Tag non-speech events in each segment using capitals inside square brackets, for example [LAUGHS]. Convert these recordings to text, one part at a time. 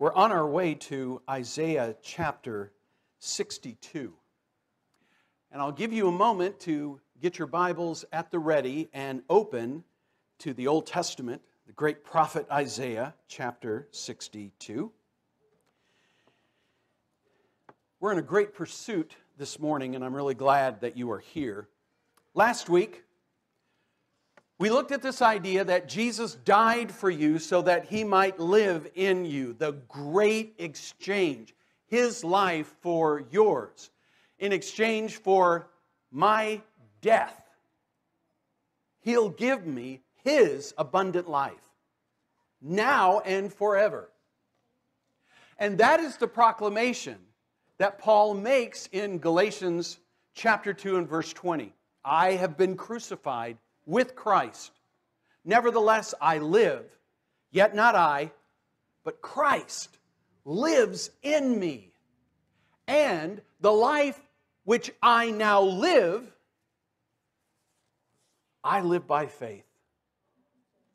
We're on our way to Isaiah chapter 62. And I'll give you a moment to get your Bibles at the ready and open to the Old Testament, the great prophet Isaiah chapter 62. We're in a great pursuit this morning, and I'm really glad that you are here. Last week, we looked at this idea that Jesus died for you so that he might live in you, the great exchange, his life for yours, in exchange for my death. He'll give me his abundant life, now and forever. And that is the proclamation that Paul makes in Galatians chapter 2 and verse 20. I have been crucified with Christ. Nevertheless, I live, yet not I, but Christ lives in me. And the life which I now live, I live by faith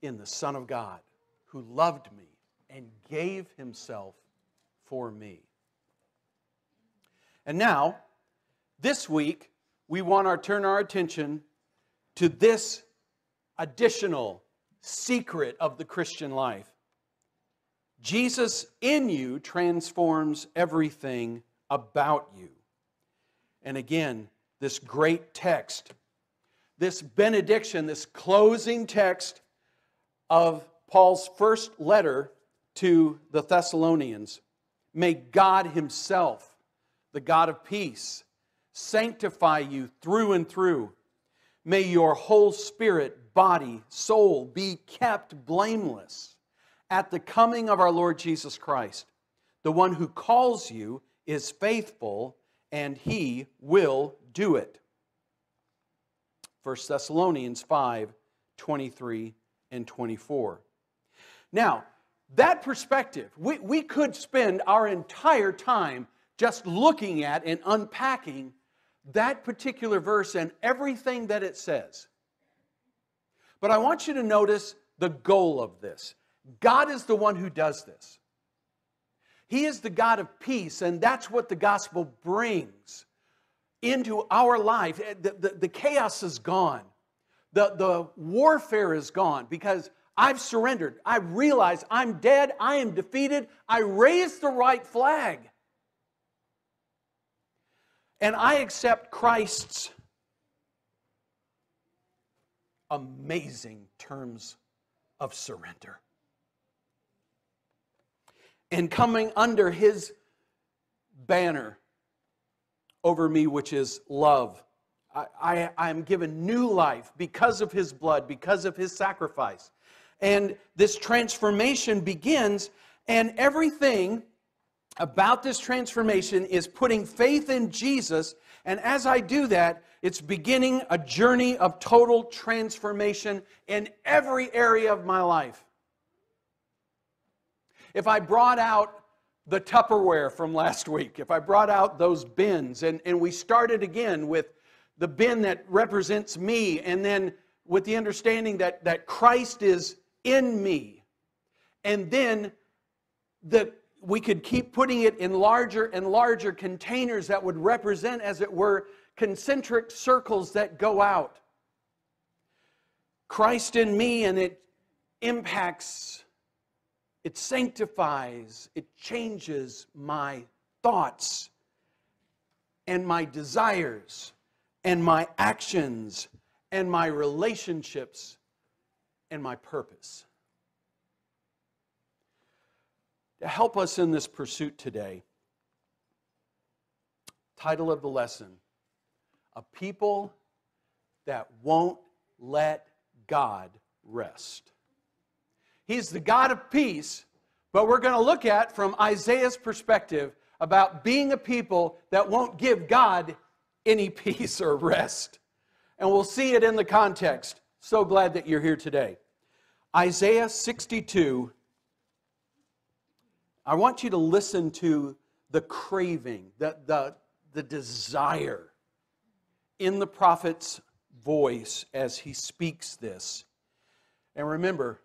in the Son of God who loved me and gave himself for me. And now, this week, we want to turn our attention to this additional secret of the Christian life. Jesus in you transforms everything about you. And again, this great text, this benediction, this closing text of Paul's first letter to the Thessalonians. May God Himself, the God of peace, sanctify you through and through May your whole spirit, body, soul be kept blameless at the coming of our Lord Jesus Christ. The one who calls you is faithful, and he will do it. 1 Thessalonians 5 23 and 24. Now, that perspective, we, we could spend our entire time just looking at and unpacking that particular verse and everything that it says. But I want you to notice the goal of this God is the one who does this. He is the God of peace, and that's what the gospel brings into our life. Eh, the, the, the chaos is gone, the, the warfare is gone because I've surrendered. I realize I'm dead, I am defeated. I raised the right flag and I accept Christ's amazing terms of surrender. And coming under his banner over me, which is love. I, am given new life because of his blood, because of his sacrifice. And this transformation begins, and everything about this transformation is putting faith in Jesus. And as I do that, it's beginning a journey of total transformation in every area of my life. If I brought out the Tupperware from last week, if I brought out those bins and, and we started again with the bin that represents me, and then with the understanding that, that Christ is in me, and then the we could keep putting it in larger and larger containers that would represent, as it were, concentric circles that go out. Christ in me, and it impacts, it sanctifies, it changes my thoughts and my desires and my actions and my relationships and my purpose to help us in this pursuit today. Title of the lesson A People That Won't Let God Rest. He's the God of peace, but we're going to look at from Isaiah's perspective about being a people that won't give God any [LAUGHS] peace or rest. And we'll see it in the context. So glad that you're here today. Isaiah 62 I want you to listen to the craving, the, the, the desire in the prophet's voice as he speaks this. And remember,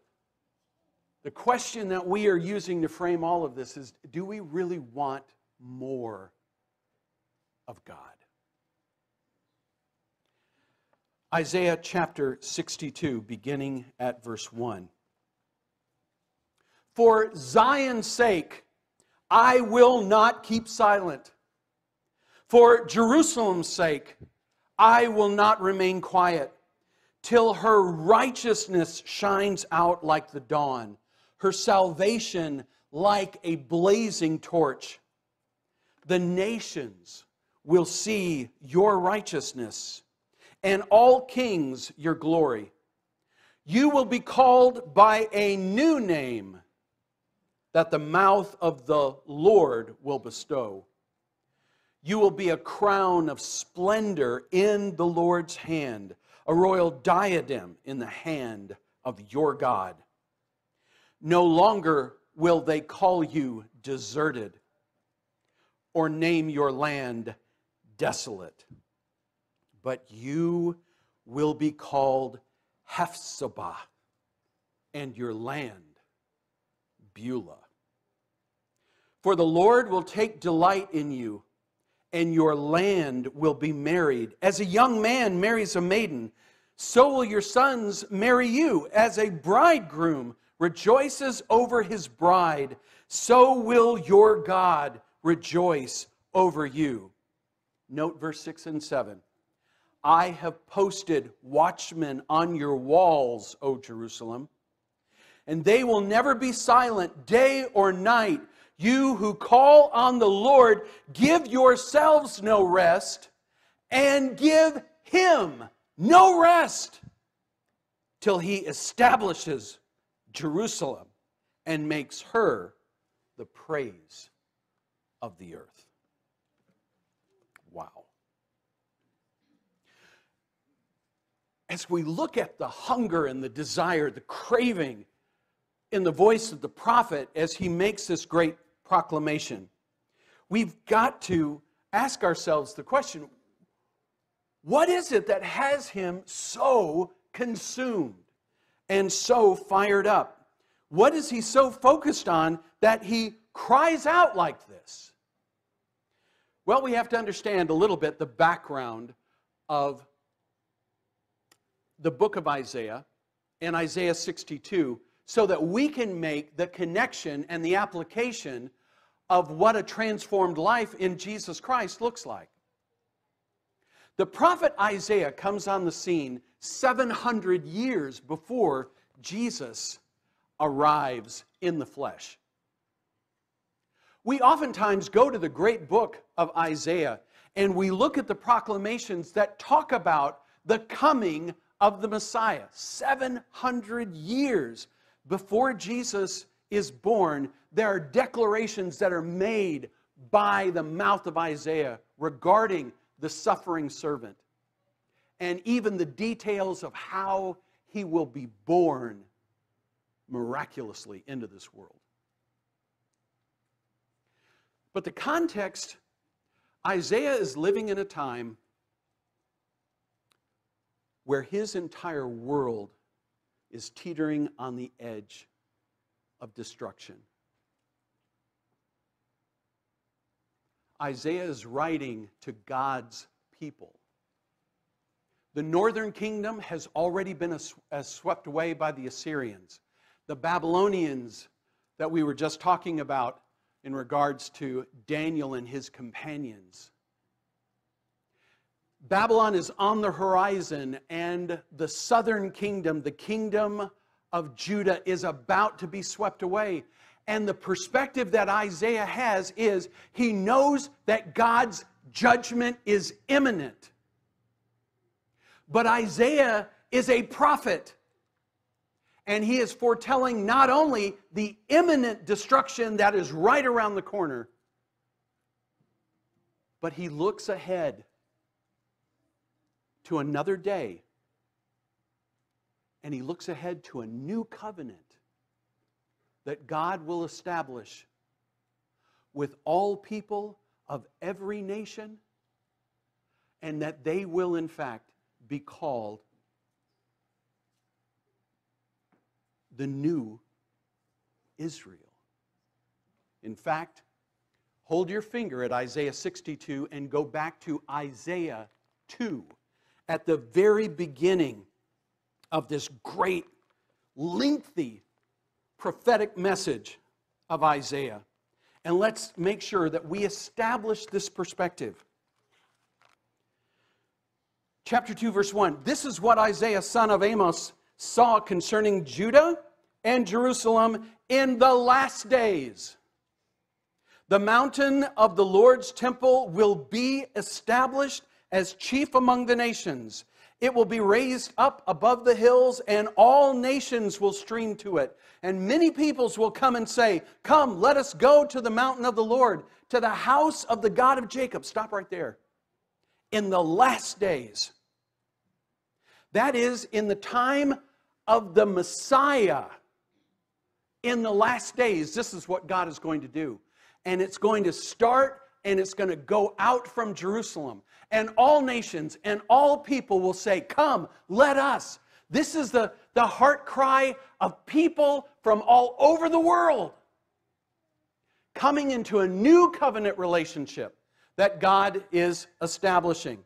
The question that we are using to frame all of this is do we really want more of God? Isaiah chapter 62, beginning at verse 1. For Zion's sake, I will not keep silent. For Jerusalem's sake, I will not remain quiet till her righteousness shines out like the dawn, her salvation like a blazing torch. The nations will see your righteousness, and all kings your glory. You will be called by a new name that the mouth of the Lord will bestow. You will be a crown of splendor in the Lord's hand, a royal diadem in the hand of your God. No longer will they call you deserted or name your land desolate, but you will be called Hephzibah and your land Beulah. For the Lord will take delight in you, and your land will be married. As a young man marries a maiden, so will your sons marry you. As a bridegroom rejoices over his bride, so will your God rejoice over you. Note verse 6 and 7. I have posted watchmen on your walls, O Jerusalem and they will never be silent day or night. You who call on the Lord, give yourselves no rest, and give him no rest till he establishes Jerusalem and makes her the praise of the earth. Wow. As we look at the hunger and the desire, the craving in the voice of the prophet as he makes this great proclamation. We've got to ask ourselves the question what is it that has him so consumed and so fired up? What is he so focused on that he cries out like this? Well, we have to understand a little bit the background of the book of Isaiah and Isaiah 62 so that we can make the connection and the application of what a transformed life in Jesus Christ looks like. The prophet Isaiah comes on the scene 700 years before Jesus arrives in the flesh. We oftentimes go to the great book of Isaiah and we look at the proclamations that talk about the coming of the Messiah. 700 years before Jesus is born, there are declarations that are made by the mouth of Isaiah regarding the suffering servant and even the details of how he will be born miraculously into this world. But the context Isaiah is living in a time where his entire world is teetering on the edge of destruction. Isaiah is writing to God's people. The northern kingdom has already been swept away by the Assyrians. The Babylonians that we were just talking about in regards to Daniel and his companions Babylon is on the horizon, and the southern kingdom, the kingdom of Judah, is about to be swept away. And the perspective that Isaiah has is he knows that God's judgment is imminent. But Isaiah is a prophet. And he is foretelling not only the imminent destruction that is right around the corner, but he looks ahead to another day. And he looks ahead to a new covenant that God will establish with all people of every nation, and that they will, in fact, be called the new Israel. In fact, hold your finger at Isaiah 62 and go back to Isaiah 2 at the very beginning of this great, lengthy prophetic message of Isaiah. And let's make sure that we establish this perspective. Chapter 2, verse 1. This is what Isaiah, son of Amos, saw concerning Judah and Jerusalem in the last days. The mountain of the Lord's temple will be established as chief among the nations. It will be raised up above the hills, and all nations will stream to it. And many peoples will come and say, Come, let us go to the mountain of the Lord, to the house of the God of Jacob. Stop right there. In the last days, that is, in the time of the Messiah, in the last days, this is what God is going to do. And it's going to start and it's going to go out from Jerusalem. And all nations and all people will say, Come, let us. This is the, the heart cry of people from all over the world coming into a new covenant relationship that God is establishing.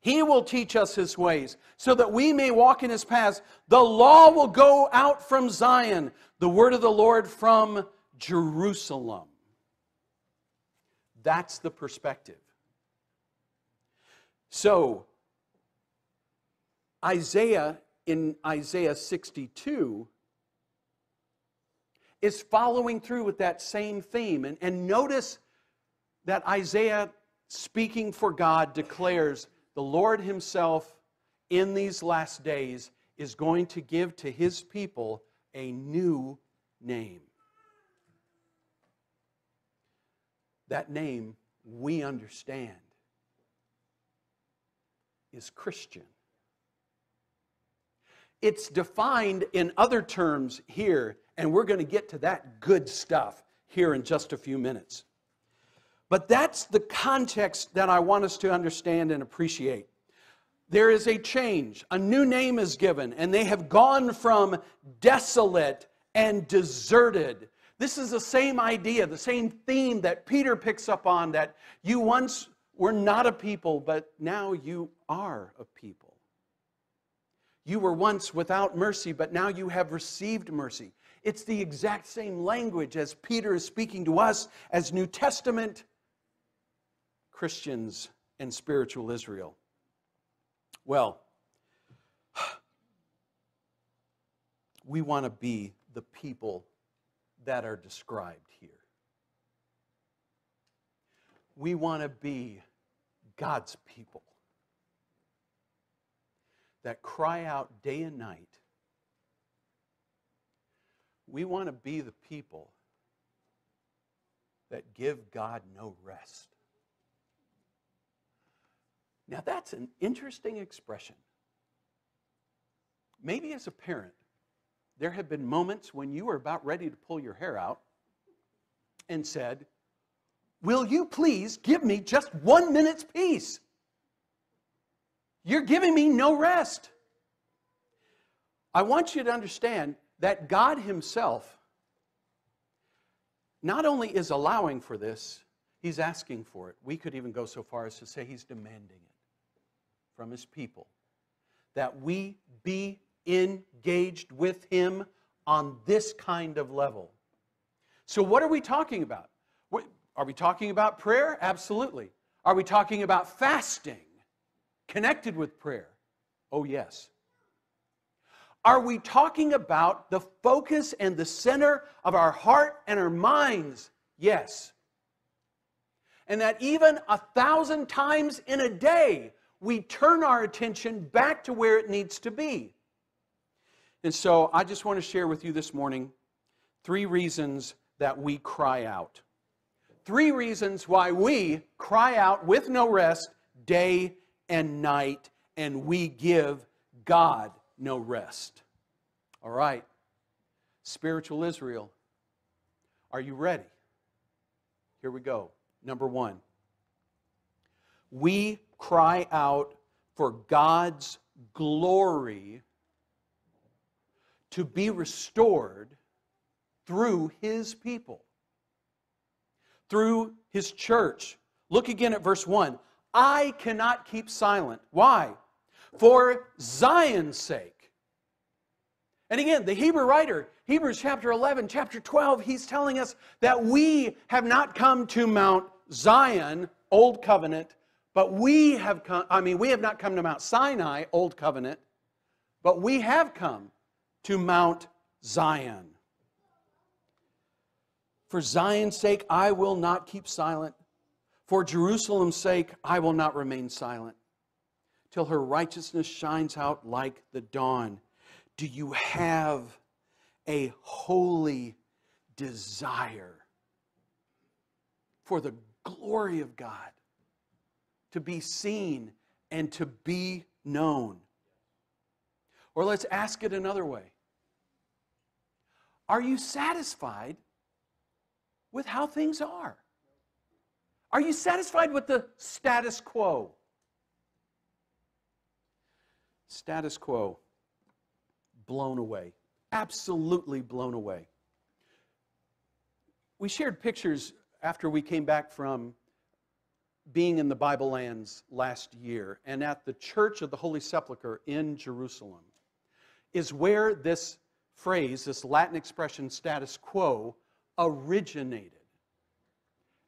He will teach us his ways so that we may walk in his paths. The law will go out from Zion, the word of the Lord from Jerusalem. That's the perspective. So, Isaiah in Isaiah 62 is following through with that same theme. And, and notice that Isaiah, speaking for God, declares the Lord Himself in these last days is going to give to His people a new name. That name we understand is Christian. It's defined in other terms here, and we're going to get to that good stuff here in just a few minutes. But that's the context that I want us to understand and appreciate. There is a change, a new name is given, and they have gone from desolate and deserted. This is the same idea, the same theme that Peter picks up on that you once were not a people, but now you are a people. You were once without mercy, but now you have received mercy. It's the exact same language as Peter is speaking to us as New Testament Christians and spiritual Israel. Well, [SIGHS] we want to be the people that are described here. We want to be God's people that cry out day and night. We want to be the people that give God no rest. Now, that's an interesting expression. Maybe as a parent, there have been moments when you were about ready to pull your hair out and said, Will you please give me just one minute's peace? You're giving me no rest. I want you to understand that God Himself not only is allowing for this, He's asking for it. We could even go so far as to say He's demanding it from His people that we be engaged with Him on this kind of level. So, what are we talking about? Are we talking about prayer? Absolutely. Are we talking about fasting connected with prayer? Oh, yes. Are we talking about the focus and the center of our heart and our minds? Yes. And that even a thousand times in a day, we turn our attention back to where it needs to be. And so I just want to share with you this morning three reasons that we cry out three reasons why we cry out with no rest day and night, and we give God no rest. All right, spiritual Israel, are you ready? Here we go. Number one, we cry out for God's glory to be restored through his people, through his church. Look again at verse 1. I cannot keep silent. Why? For Zion's sake. And again, the Hebrew writer, Hebrews chapter 11, chapter 12, he's telling us that we have not come to Mount Zion, Old Covenant, but we have come, I mean, we have not come to Mount Sinai, Old Covenant, but we have come to Mount Zion. For Zion's sake, I will not keep silent. For Jerusalem's sake, I will not remain silent till her righteousness shines out like the dawn. Do you have a holy desire for the glory of God to be seen and to be known? Or let's ask it another way Are you satisfied with how things are? Are you satisfied with the status quo? Status quo, blown away, absolutely blown away. We shared pictures after we came back from being in the Bible lands last year and at the Church of the Holy Sepulchre in Jerusalem is where this phrase, this Latin expression status quo, originated.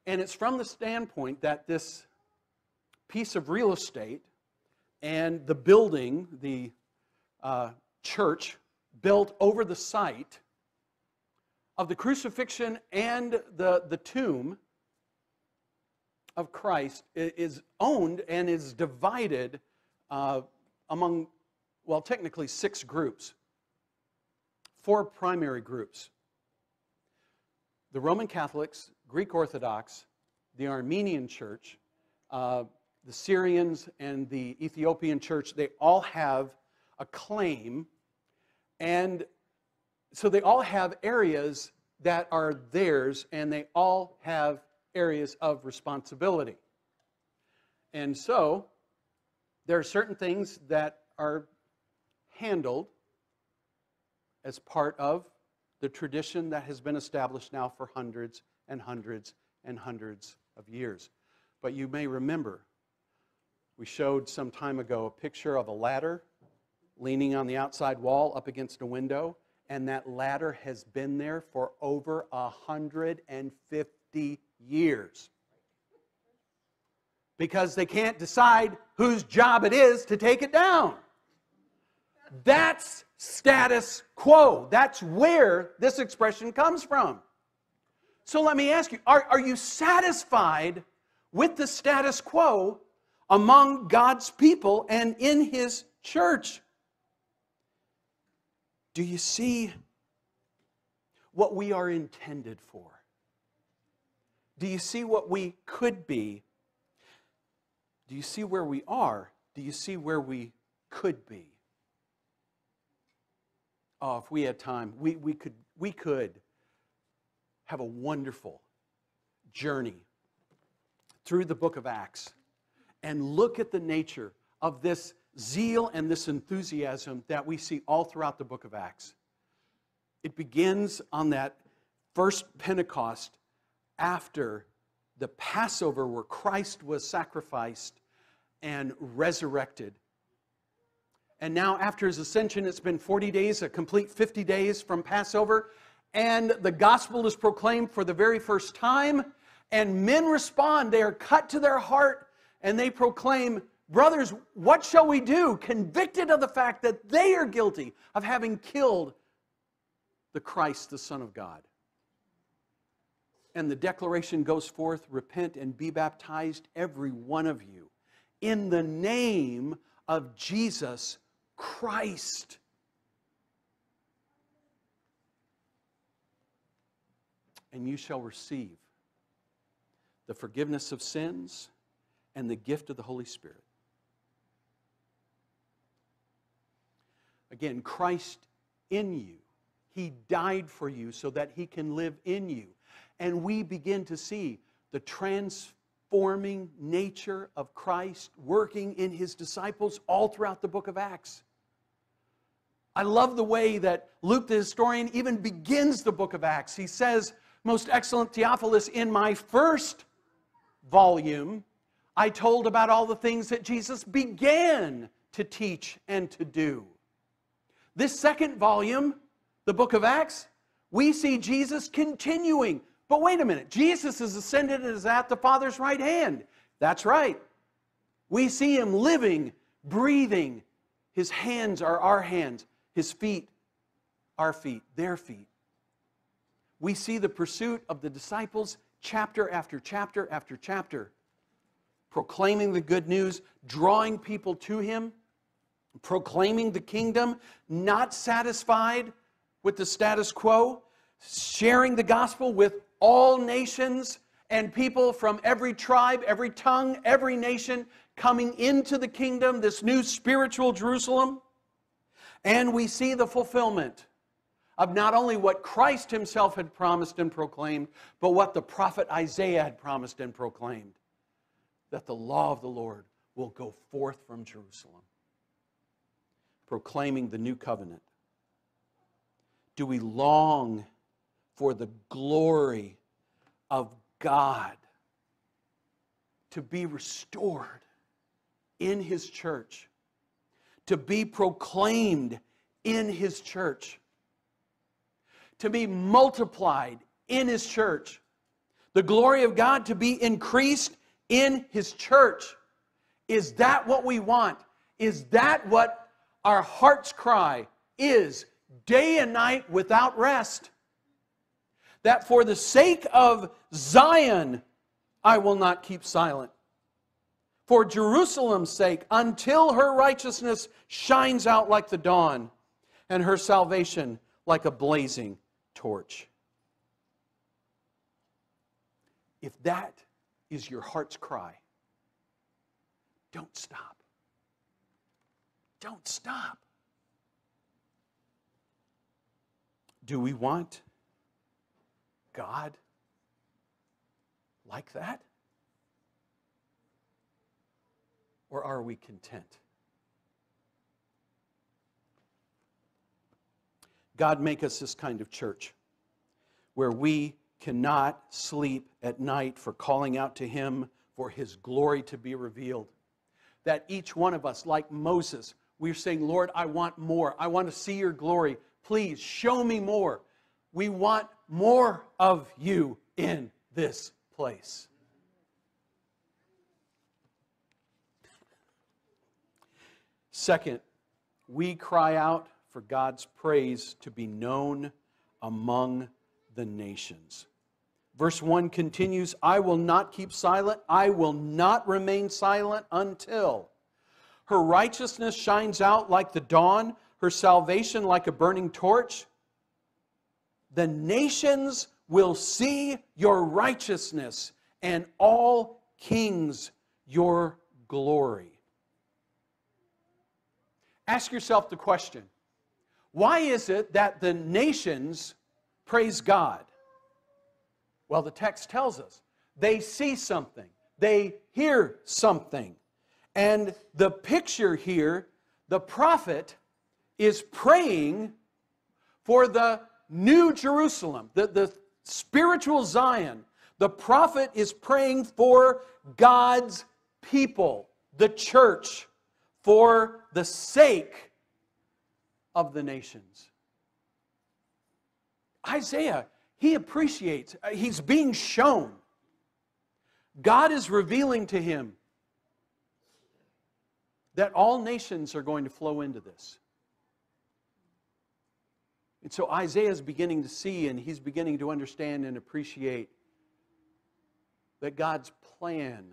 And it's from the standpoint that this piece of real estate and the building, the uh, church built over the site of the crucifixion and the, the tomb of Christ is owned and is divided uh, among, well, technically six groups, four primary groups. The Roman Catholics, Greek Orthodox, the Armenian Church, uh, the Syrians, and the Ethiopian Church, they all have a claim, and so they all have areas that are theirs, and they all have areas of responsibility. And so, there are certain things that are handled as part of the tradition that has been established now for hundreds and hundreds and hundreds of years. But you may remember, we showed some time ago a picture of a ladder leaning on the outside wall up against a window, and that ladder has been there for over 150 years. Because they can't decide whose job it is to take it down. That's status quo. That's where this expression comes from. So let me ask you are, are you satisfied with the status quo among God's people and in His church? Do you see what we are intended for? Do you see what we could be? Do you see where we are? Do you see where we could be? Oh, if we had time, we, we, could, we could have a wonderful journey through the book of Acts and look at the nature of this zeal and this enthusiasm that we see all throughout the book of Acts. It begins on that first Pentecost after the Passover, where Christ was sacrificed and resurrected and now, after his ascension, it's been 40 days, a complete 50 days from Passover. And the gospel is proclaimed for the very first time. And men respond. They are cut to their heart and they proclaim, Brothers, what shall we do? Convicted of the fact that they are guilty of having killed the Christ, the Son of God. And the declaration goes forth repent and be baptized, every one of you, in the name of Jesus Christ. And you shall receive the forgiveness of sins and the gift of the Holy Spirit. Again, Christ in you. He died for you so that He can live in you. And we begin to see the transforming nature of Christ working in His disciples all throughout the book of Acts. I love the way that Luke the historian even begins the book of Acts. He says, Most excellent Theophilus, in my first volume, I told about all the things that Jesus began to teach and to do. This second volume, the book of Acts, we see Jesus continuing. But wait a minute, Jesus is ascended and is at the Father's right hand. That's right. We see him living, breathing. His hands are our hands. His feet, our feet, their feet. We see the pursuit of the disciples chapter after chapter after chapter, proclaiming the good news, drawing people to Him, proclaiming the kingdom, not satisfied with the status quo, sharing the gospel with all nations and people from every tribe, every tongue, every nation coming into the kingdom, this new spiritual Jerusalem. And we see the fulfillment of not only what Christ himself had promised and proclaimed, but what the prophet Isaiah had promised and proclaimed that the law of the Lord will go forth from Jerusalem, proclaiming the new covenant. Do we long for the glory of God to be restored in His church? to be proclaimed in his church, to be multiplied in his church, the glory of God to be increased in his church. Is that what we want? Is that what our heart's cry is day and night without rest? That for the sake of Zion, I will not keep silent for Jerusalem's sake, until her righteousness shines out like the dawn, and her salvation like a blazing torch. If that is your heart's cry, don't stop. Don't stop. Do we want God like that? Or are we content? God, make us this kind of church where we cannot sleep at night for calling out to Him for His glory to be revealed. That each one of us, like Moses, we're saying, Lord, I want more. I want to see your glory. Please show me more. We want more of you in this place. Second, we cry out for God's praise to be known among the nations. Verse 1 continues I will not keep silent, I will not remain silent until her righteousness shines out like the dawn, her salvation like a burning torch. The nations will see your righteousness, and all kings your glory. Ask yourself the question why is it that the nations praise God? Well, the text tells us they see something, they hear something. And the picture here, the prophet is praying for the new Jerusalem, the, the spiritual Zion. The prophet is praying for God's people, the church, for the sake of the nations. Isaiah, he appreciates, uh, he's being shown. God is revealing to him that all nations are going to flow into this. And so Isaiah is beginning to see and he's beginning to understand and appreciate that God's plan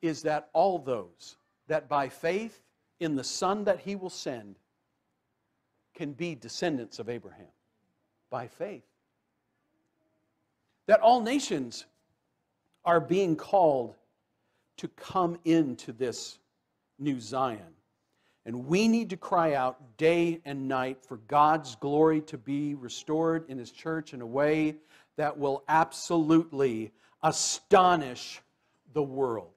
is that all those that by faith in the Son that he will send can be descendants of Abraham. By faith. That all nations are being called to come into this new Zion. And we need to cry out day and night for God's glory to be restored in His church in a way that will absolutely astonish the world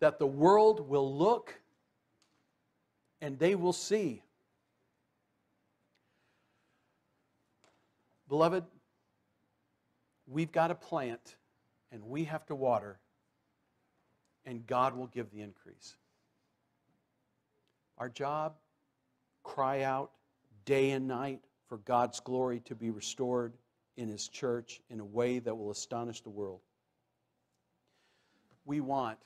that the world will look and they will see. Beloved, we've got to plant and we have to water, and God will give the increase. Our job, cry out day and night for God's glory to be restored in His church in a way that will astonish the world. We want,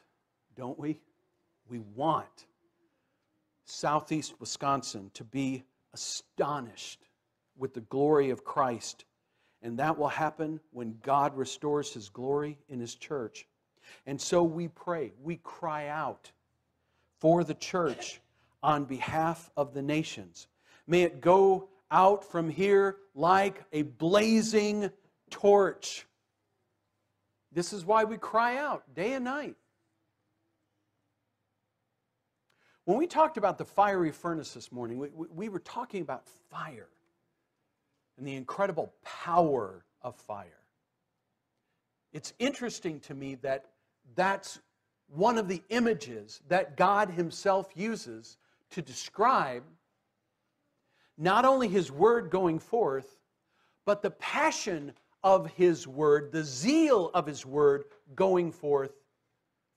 don't we? We want southeast Wisconsin to be astonished with the glory of Christ. And that will happen when God restores His glory in His church. And so we pray, we cry out for the church on behalf of the nations. May it go out from here like a blazing torch. This is why we cry out day and night. When we talked about the fiery furnace this morning, we, we were talking about fire and the incredible power of fire. It's interesting to me that that's one of the images that God Himself uses to describe not only His Word going forth, but the passion of His Word, the zeal of His Word going forth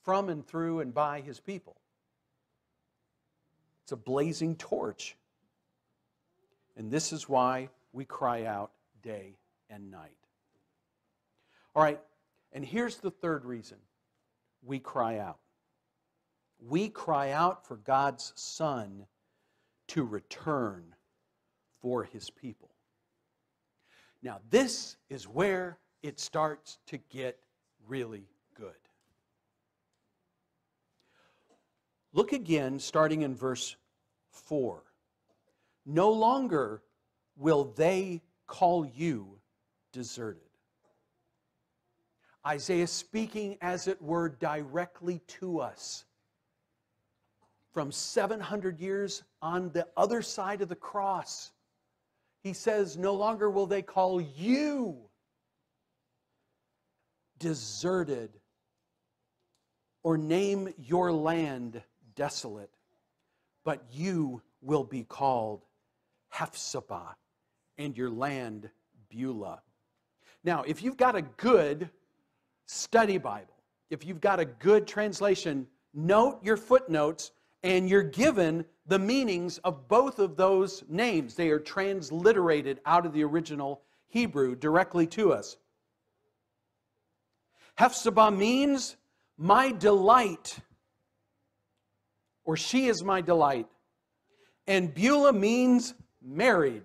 from and through and by His people. It's a blazing torch. And this is why we cry out day and night. All right, and here's the third reason we cry out. We cry out for God's Son to return for his people. Now, this is where it starts to get really good. Look again, starting in verse 4. No longer will they call you deserted. Isaiah speaking, as it were, directly to us. From 700 years on the other side of the cross, he says, No longer will they call you deserted or name your land desolate, but you will be called Hephzibah and your land Beulah. Now, if you've got a good study Bible, if you've got a good translation, note your footnotes and you're given the meanings of both of those names. They are transliterated out of the original Hebrew directly to us. Hephzibah means my delight, or she is my delight. And Beulah means married.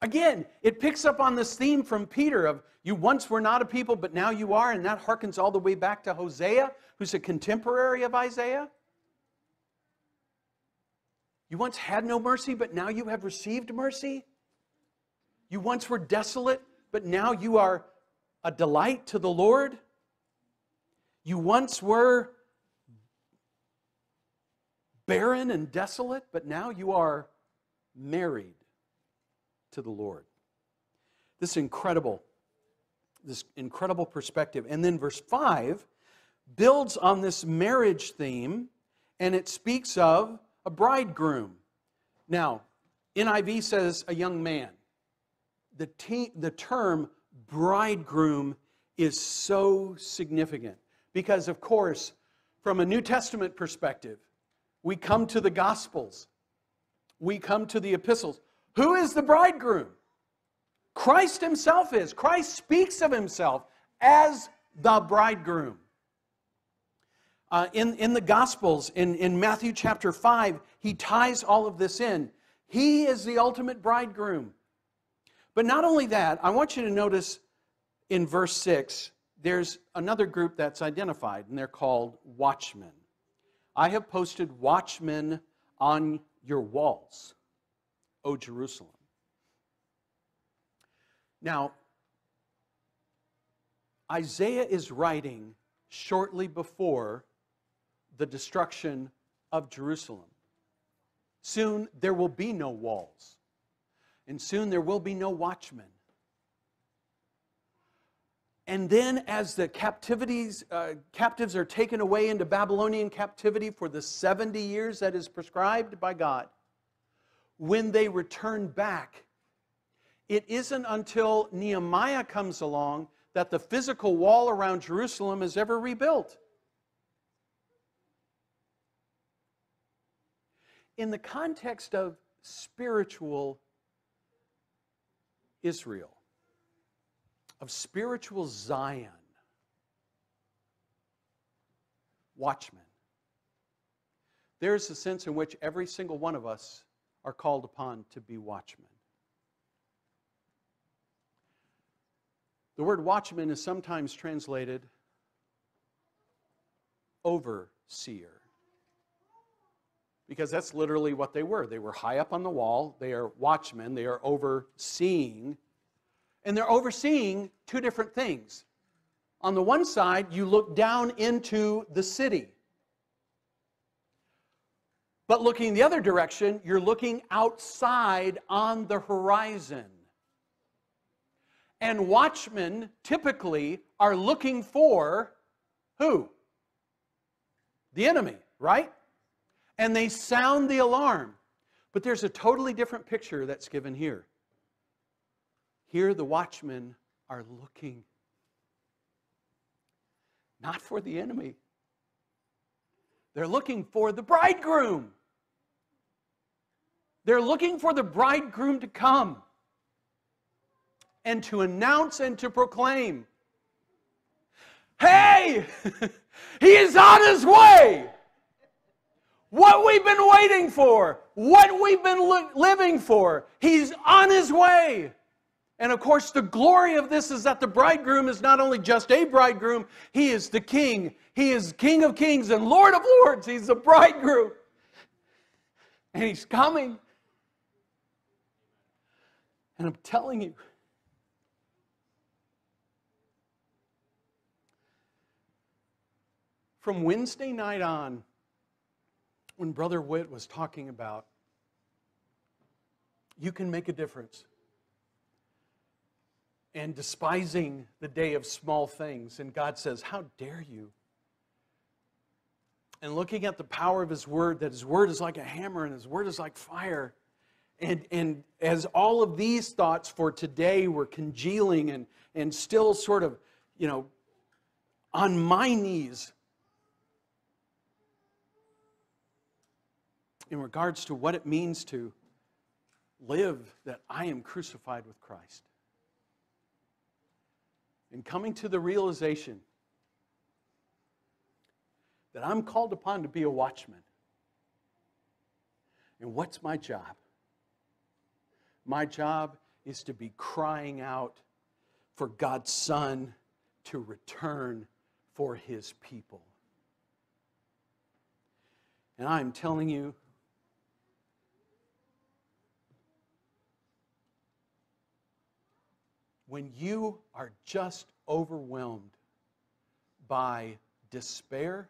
Again, it picks up on this theme from Peter of you once were not a people, but now you are, and that harkens all the way back to Hosea, who's a contemporary of Isaiah. You once had no mercy, but now you have received mercy. You once were desolate, but now you are a delight to the Lord. You once were barren and desolate, but now you are married to the Lord. This incredible, this incredible perspective. And then verse 5 builds on this marriage theme and it speaks of a bridegroom. Now, NIV says a young man. The, te- the term bridegroom is so significant because, of course, from a New Testament perspective, we come to the Gospels, we come to the epistles. Who is the bridegroom? Christ himself is. Christ speaks of himself as the bridegroom. Uh, in, in the Gospels, in, in Matthew chapter 5, he ties all of this in. He is the ultimate bridegroom. But not only that, I want you to notice in verse 6, there's another group that's identified, and they're called watchmen. I have posted watchmen on your walls. O Jerusalem. Now, Isaiah is writing shortly before the destruction of Jerusalem. Soon there will be no walls, and soon there will be no watchmen. And then, as the captivities, uh, captives are taken away into Babylonian captivity for the 70 years that is prescribed by God, when they return back, it isn't until Nehemiah comes along that the physical wall around Jerusalem is ever rebuilt. In the context of spiritual Israel, of spiritual Zion, watchmen, there's a sense in which every single one of us are called upon to be watchmen. The word watchman is sometimes translated overseer. Because that's literally what they were. They were high up on the wall, they are watchmen, they are overseeing. And they're overseeing two different things. On the one side, you look down into the city. But looking the other direction, you're looking outside on the horizon. And watchmen typically are looking for who? The enemy, right? And they sound the alarm. But there's a totally different picture that's given here. Here, the watchmen are looking not for the enemy, they're looking for the bridegroom. They're looking for the bridegroom to come and to announce and to proclaim Hey, [LAUGHS] he is on his way. What we've been waiting for, what we've been li- living for, he's on his way. And of course, the glory of this is that the bridegroom is not only just a bridegroom, he is the king. He is King of kings and Lord of lords. He's the bridegroom. And he's coming. And I'm telling you, from Wednesday night on, when Brother Witt was talking about you can make a difference and despising the day of small things. And God says, How dare you? And looking at the power of His Word, that His Word is like a hammer and His Word is like fire. And, and as all of these thoughts for today were congealing and, and still sort of, you know, on my knees in regards to what it means to live that I am crucified with Christ. And coming to the realization that I'm called upon to be a watchman. And what's my job? My job is to be crying out for God's Son to return for his people. And I'm telling you, when you are just overwhelmed by despair,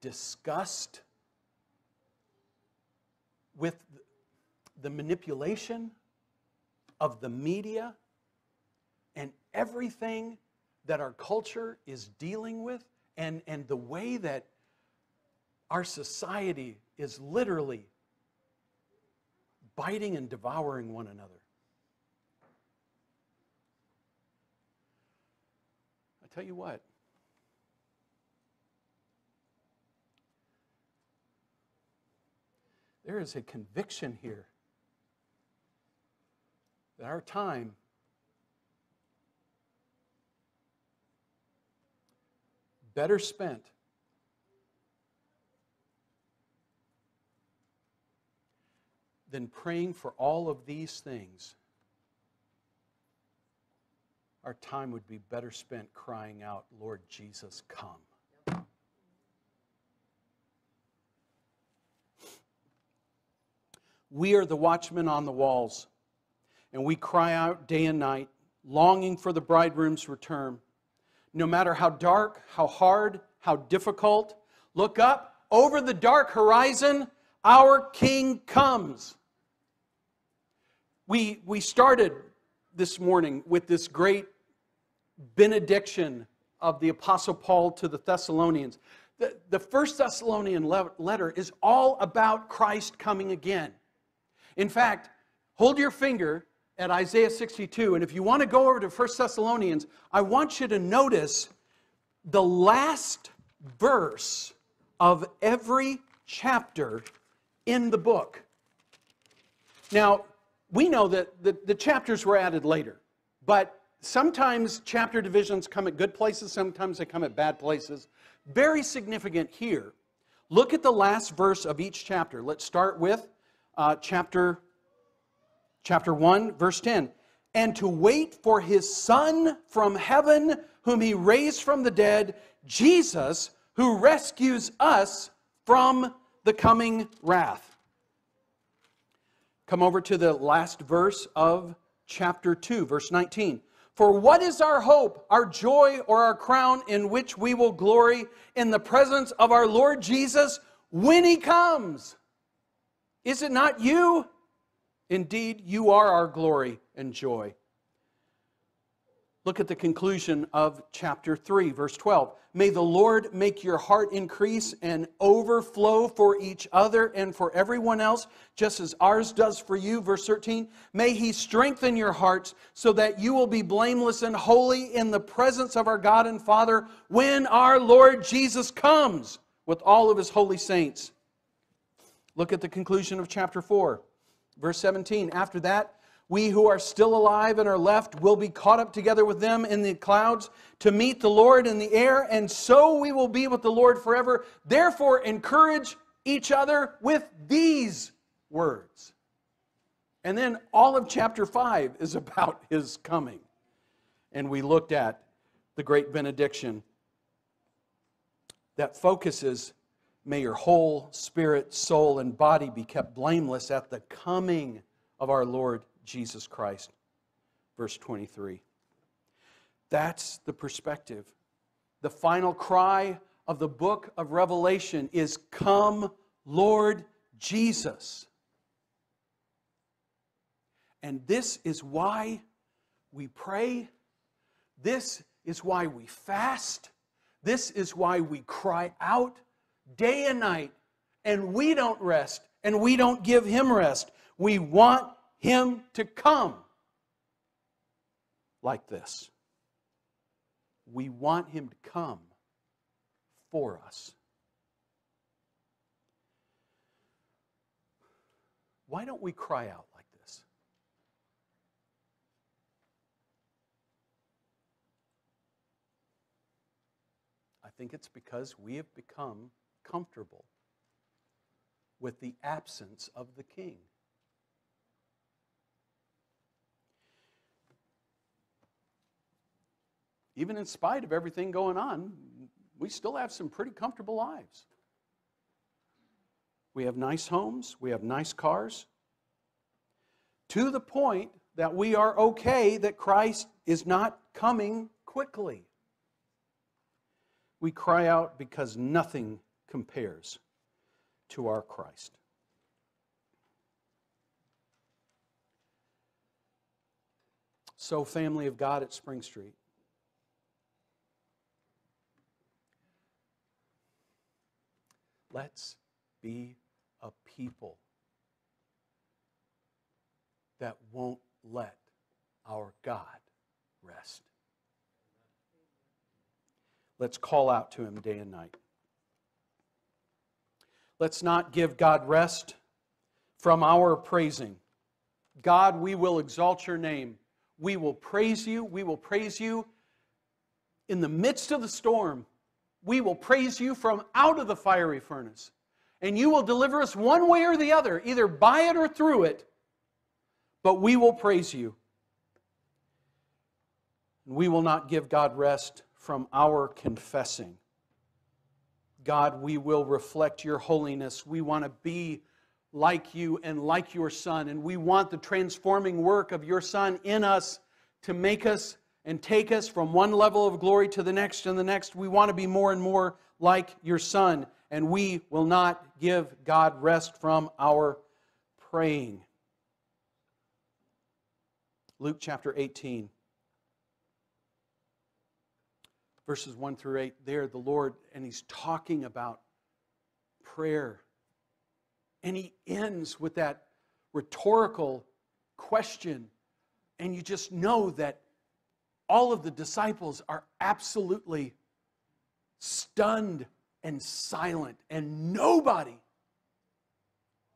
disgust with the manipulation of the media and everything that our culture is dealing with, and, and the way that our society is literally biting and devouring one another. Tell you what, there is a conviction here that our time better spent than praying for all of these things our time would be better spent crying out, Lord Jesus, come. We are the watchmen on the walls, and we cry out day and night, longing for the bridegroom's return. No matter how dark, how hard, how difficult, look up over the dark horizon, our King comes. We, we started this morning with this great benediction of the Apostle Paul to the Thessalonians. The, the first Thessalonian letter is all about Christ coming again. In fact, hold your finger at Isaiah 62, and if you want to go over to 1 Thessalonians, I want you to notice the last verse of every chapter in the book. Now, we know that the, the chapters were added later, but sometimes chapter divisions come at good places, sometimes they come at bad places. Very significant here. Look at the last verse of each chapter. Let's start with uh, chapter, chapter 1, verse 10. And to wait for his Son from heaven, whom he raised from the dead, Jesus, who rescues us from the coming wrath. Come over to the last verse of chapter 2, verse 19. For what is our hope, our joy, or our crown in which we will glory in the presence of our Lord Jesus when he comes? Is it not you? Indeed, you are our glory and joy. Look at the conclusion of chapter 3, verse 12. May the Lord make your heart increase and overflow for each other and for everyone else, just as ours does for you. Verse 13. May He strengthen your hearts so that you will be blameless and holy in the presence of our God and Father when our Lord Jesus comes with all of His holy saints. Look at the conclusion of chapter 4, verse 17. After that, we who are still alive and are left will be caught up together with them in the clouds to meet the Lord in the air, and so we will be with the Lord forever. Therefore, encourage each other with these words. And then all of chapter 5 is [LAUGHS] about his coming. And we looked at the great benediction that focuses may your whole spirit, soul, and body be kept blameless at the coming of our Lord Jesus Christ. Verse 23. That's the perspective. The final cry of the book of Revelation is Come, Lord Jesus. And this is why we pray. This is why we fast. This is why we cry out day and night. And we don't rest and we don't give Him rest. We want him to come like this. We want Him to come for us. Why don't we cry out like this? I think it's because we have become comfortable with the absence of the King. Even in spite of everything going on, we still have some pretty comfortable lives. We have nice homes, we have nice cars, to the point that we are okay that Christ is not coming quickly. We cry out because nothing compares to our Christ. So, family of God at Spring Street, Let's be a people that won't let our God rest. Let's call out to Him day and night. Let's not give God rest from our praising. God, we will exalt your name. We will praise you. We will praise you in the midst of the storm we will praise you from out of the fiery furnace. And you will deliver us one way or the other, either by it or through it. But we will praise you. And we will not give God rest from our confessing. God, we will reflect your holiness. We want to be like you and like your Son. And we want the transforming work of your Son in us to make us and take us from one level of glory to the next and the next. We want to be more and more like your Son, and we will not give God rest from our praying. Luke chapter 18. verses 1 through 8, there, the Lord, and he's talking about prayer. And he ends with that rhetorical question. And you just know that all of the disciples are absolutely stunned and silent, and nobody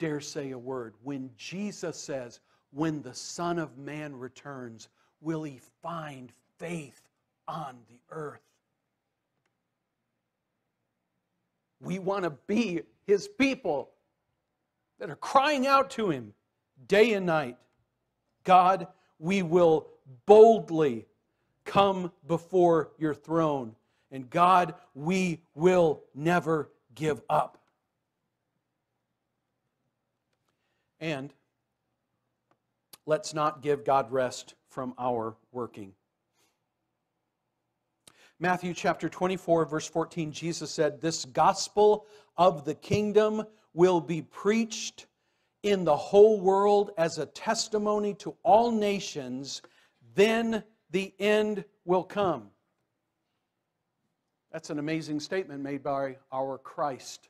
dare say a word. When Jesus says, When the Son of Man returns, will he find faith on the earth? We want to be his people that are crying out to him day and night. God, we will boldly come before your throne. And God, we will never give up. And let's not give God rest from our working. Matthew chapter 24, verse 14, Jesus said, This gospel of the kingdom will be preached in the whole world as a testimony to all nations, then the end will come. That's an amazing statement made by our Christ.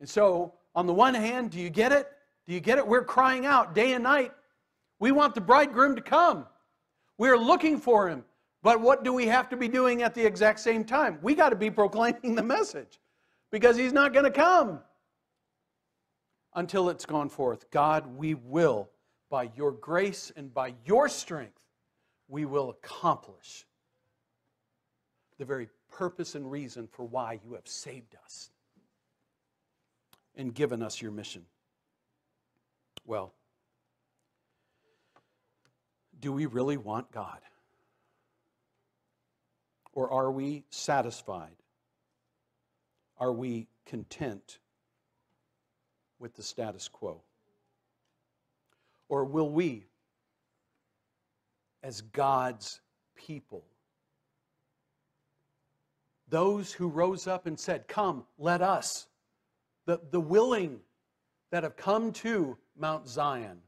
And so, on the one hand, do you get it? Do you get it? We're crying out day and night. We want the bridegroom to come. We're looking for him. But what do we have to be doing at the exact same time? We got to be proclaiming the message because he's not going to come until it's gone forth. God, we will, by your grace and by your strength, we will accomplish the very purpose and reason for why you have saved us and given us your mission. Well, do we really want God? Or are we satisfied? Are we content with the status quo? Or will we, as God's people, those who rose up and said, Come, let us, the, the willing that have come to Mount Zion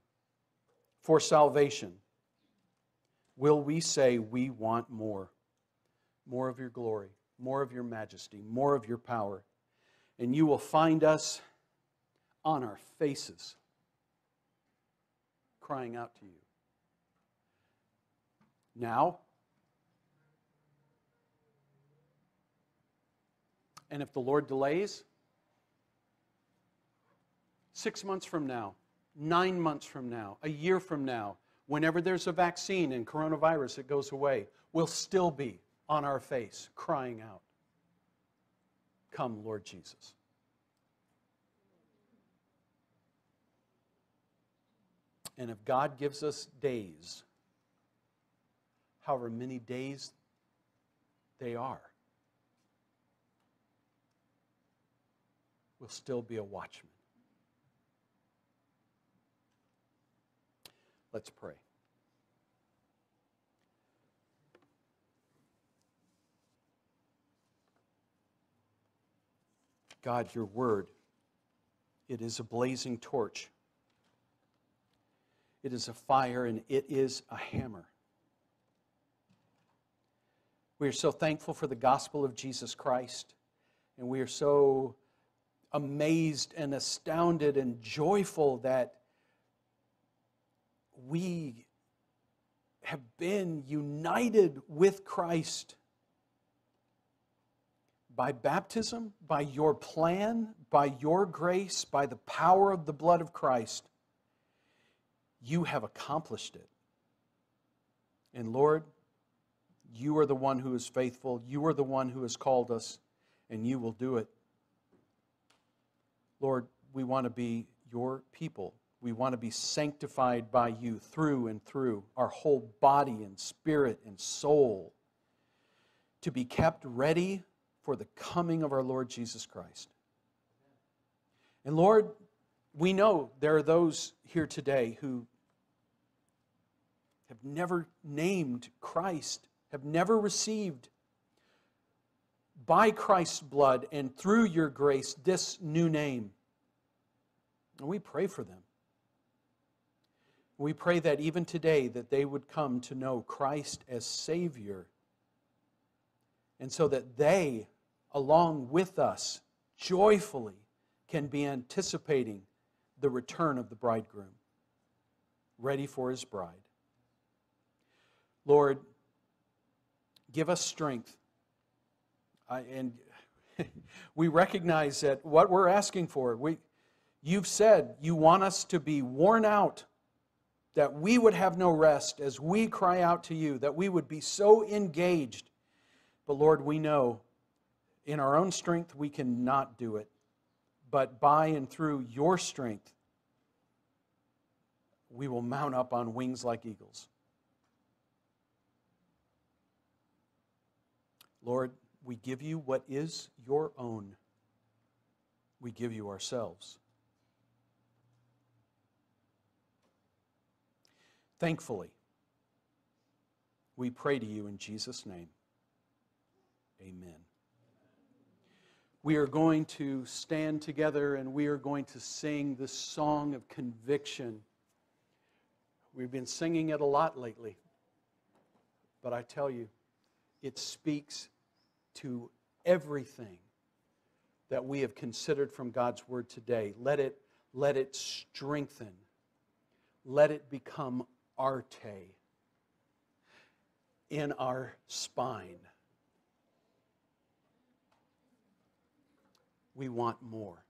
for salvation, will we say, We want more? More of your glory, more of your majesty, more of your power. And you will find us on our faces crying out to you. Now, and if the Lord delays, six months from now, nine months from now, a year from now, whenever there's a vaccine and coronavirus, it goes away, we'll still be on our face crying out, Come, Lord Jesus. And if God gives us days, however many days they are, we'll still be a watchman. Let's pray. God, your word, it is a blazing torch it is a fire and it is a hammer. We are so thankful for the gospel of Jesus Christ, and we are so amazed and astounded and joyful that we have been united with Christ by baptism, by your plan, by your grace, by the power of the blood of Christ. You have accomplished it. And Lord, you are the one who is faithful. You are the one who has called us, and you will do it. Lord, we want to be your people. We want to be sanctified by you through and through, our whole body and spirit and soul, to be kept ready for the coming of our Lord Jesus Christ. And Lord, we know there are those here today who have never named Christ, have never received by Christ's blood and through your grace this new name. And we pray for them. We pray that even today that they would come to know Christ as Savior And so that they, along with us, joyfully can be anticipating the return of the bridegroom, ready for his bride. Lord, give us strength. I, and [LAUGHS] we recognize that what we're asking for, we, you've said you want us to be worn out, that we would have no rest as we cry out to you, that we would be so engaged. But Lord, we know in our own strength we cannot do it but by and through your strength, we will mount up on wings like eagles. Lord, we give you what is your own. We give you ourselves. Thankfully, we pray to you in Jesus' name. Amen we are going to stand together and we are going to sing this song of conviction. We've been singing it a lot lately, but I tell you, it speaks to everything that we have considered from God's Word today. Let it, let it strengthen, let it become arte in our spine. we want more.